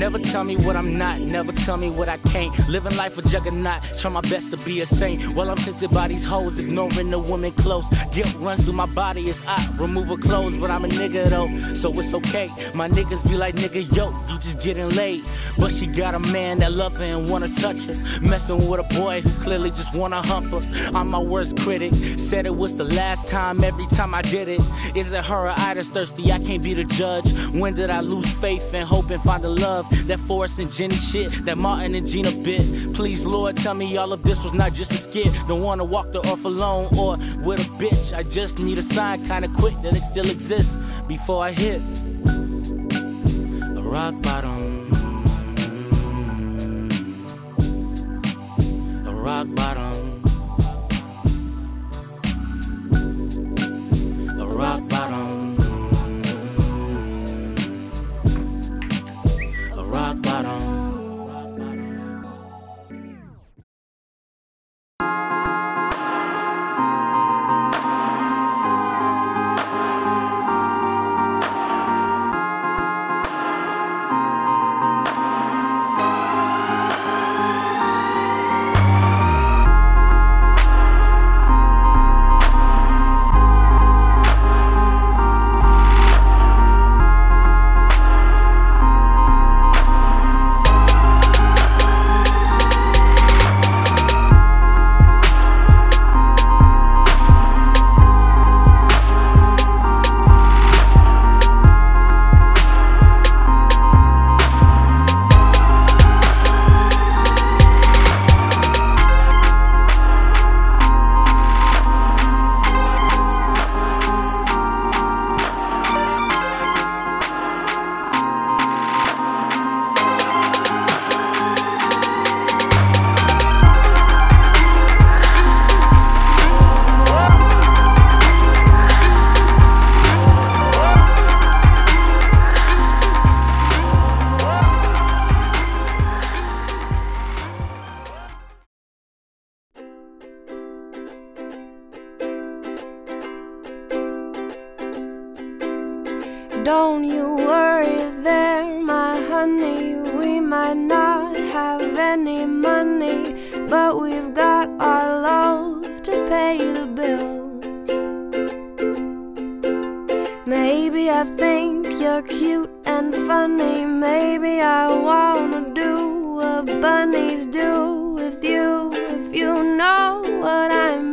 Never tell me what I'm not, never tell me what I can't. Living life a juggernaut, try my best to be a saint. While I'm tempted by these hoes, ignoring the women close. Guilt runs through my body it's remove her clothes, but I'm a nigga though, so it's okay. My niggas be like, nigga, yo, you just getting laid. But she got a man that love her and wanna touch her. Messing with a boy who clearly just wanna hump her. I'm my worst critic, said it was the last time every time I did it. Is it her or I that's thirsty? I can't be the judge. When did I lose faith and hope and find the love? That Forrest and Jenny shit, that Martin and Gina bit. Please, Lord, tell me all of this was not just a skit. Don't wanna walk the earth alone or with a bitch. I just need a sign kinda quick that it still exists before I hit a rock bottom. A rock bottom. Don't you worry there, my honey. We might not have any money, but we've got our love to pay the bills. Maybe I think you're cute and funny. Maybe I wanna do what bunnies do with you, if you know what I mean.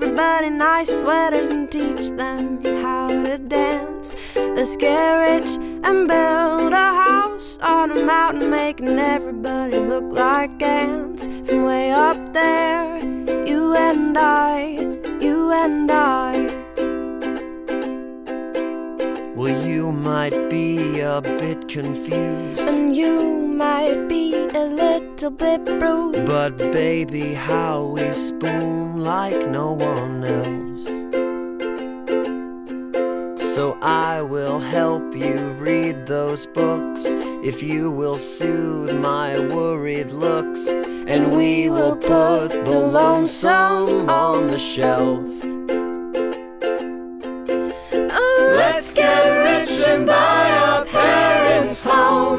Everybody nice sweaters and teach them how to dance. Let's get rich and build a house on a mountain, making everybody look like ants from way up there. You and I, you and I. Will you might be a bit confused. And you might be a little bit bruised. But baby, how we spoon like no one else. So I will help you read those books if you will soothe my worried looks. And we will put the lonesome on the shelf.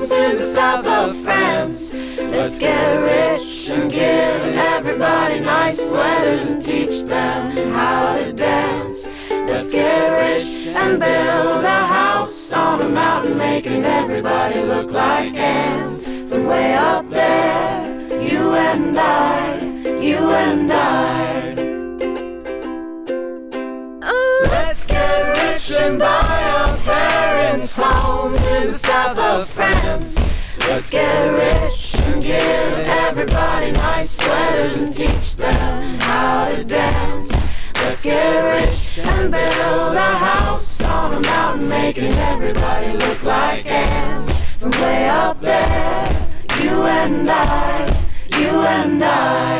Homes in the south of France. Let's get rich and give everybody nice sweaters and teach them how to dance. Let's get rich and build a house on a mountain, making everybody look like ants from way up there. You and I, you and I. the south of France. Let's get rich and give everybody nice sweaters and teach them how to dance. Let's get rich and build a house on a mountain, making everybody look like ants from way up there. You and I, you and I.